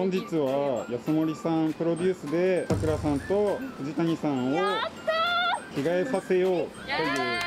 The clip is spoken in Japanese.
本日は安森さんプロデュースでさくらさんと藤谷さんを着替えさせようという。